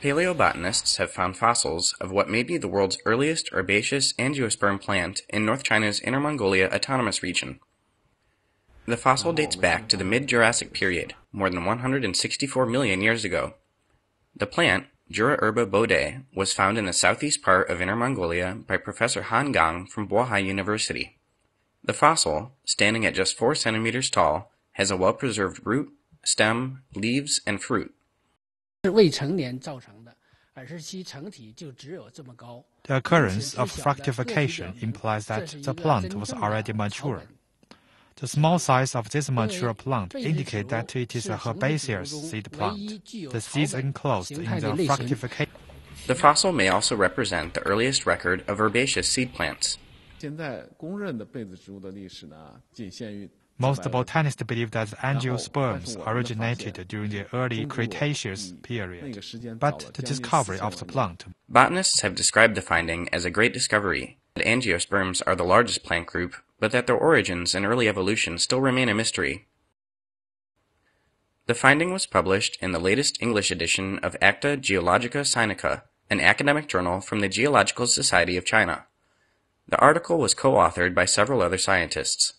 Paleobotanists have found fossils of what may be the world's earliest herbaceous angiosperm plant in North China's Inner Mongolia Autonomous Region. The fossil dates back to the mid-Jurassic period, more than 164 million years ago. The plant, Juraherba bodae, was found in the southeast part of Inner Mongolia by Professor Han Gang from Bohai University. The fossil, standing at just 4 centimeters tall, has a well-preserved root, stem, leaves, and fruit. 是未成年造成的，而是其成体就只有这么高。 The occurrence of fructification implies that the plant was already mature. The small size of this mature plant indicates that it is a herbaceous seed plant. The seeds enclosed in the fructification. The fossil may also represent the earliest record of herbaceous seed plants. Most botanists believe that angiosperms originated during the early Cretaceous period, but the discovery of the plant. Botanists have described the finding as a great discovery. That angiosperms are the largest plant group, but that their origins and early evolution still remain a mystery. The finding was published in the latest English edition of Acta Geologica Sinica, an academic journal from the Geological Society of China. The article was co authored by several other scientists.